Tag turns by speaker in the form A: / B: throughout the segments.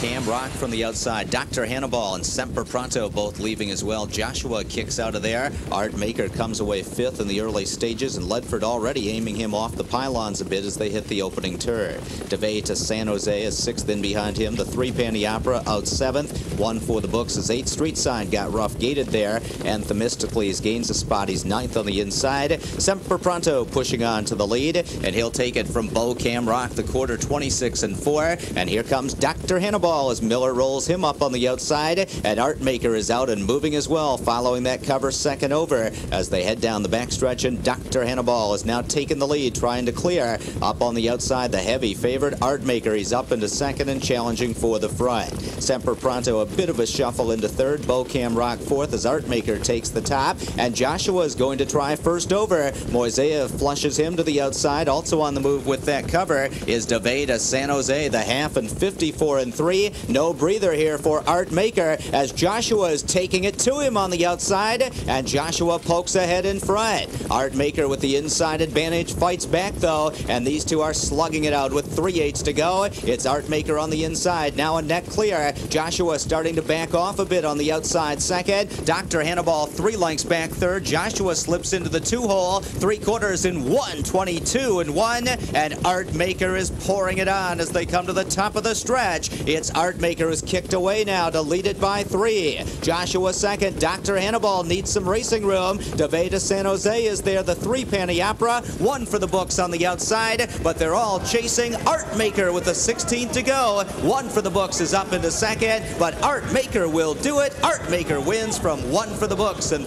A: Rock from the outside. Dr. Hannibal and Semper Pronto both leaving as well. Joshua kicks out of there. Art Maker comes away fifth in the early stages, and Ledford already aiming him off the pylons a bit as they hit the opening turn. DeVay to San Jose is sixth in behind him. The three Panty Opera out seventh. One for the books is eight. Street Sign got rough gated there, and Themistocles gains a spot. He's ninth on the inside. Semper Pronto pushing on to the lead, and he'll take it from Bo Cam Rock, the quarter 26 and 4. And here comes Dr. Hannibal as Miller rolls him up on the outside, and Art Maker is out and moving as well, following that cover second over as they head down the backstretch. And Dr. Hannibal is now taking the lead, trying to clear. Up on the outside, the heavy favorite Art Maker. He's up into second and challenging for the front. Semper Pronto, a bit of a shuffle into third. Bo Rock fourth as Art Maker takes the top, and Joshua is going to try first over. Moisea flushes him to the outside. Also on the move with that cover is to San Jose, the half and 54 and 3. No breather here for Art Maker as Joshua is taking it to him on the outside, and Joshua pokes ahead in front. Art Maker with the inside advantage fights back though, and these two are slugging it out with three eighths to go. It's Art Maker on the inside, now a neck clear. Joshua starting to back off a bit on the outside second. Dr. Hannibal three lengths back third. Joshua slips into the two hole, three quarters in 122 and one, and Art Maker is pouring it on as they come to the top of the stretch. It's Art Maker who's kicked away now to lead it by three. Joshua second. Dr. Hannibal needs some racing room. To San Jose is there. The three Panty Opera. One for the books on the outside, but they're all chasing Art Maker with the 16th to go. One for the books is up into second, but Art Maker will do it. Art Maker wins from one for the books and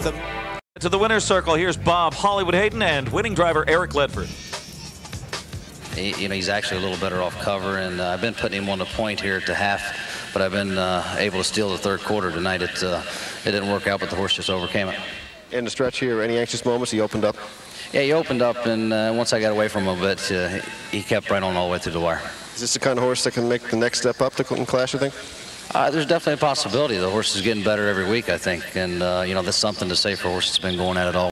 B: to the winner's circle, here's Bob Hollywood Heyden and winning driver Eric Ledford.
C: He, you know, he's actually a little better off cover, and uh, I've been putting him on the point here at the half, but I've been uh, able to steal the third quarter tonight. It, uh, it didn't work out, but the horse just overcame it.
D: In the stretch here, any anxious moments? He opened up.
C: Yeah, he opened up, and uh, once I got away from him a bit, uh, he kept right on all the way through the wire.
D: Is this the kind of horse that can make the next step up to Clinton Clash, you think?
C: Uh, there's definitely a possibility. The horse is getting better every week, I think. And, uh, you know, that's something to say for a horse that's been going at it all.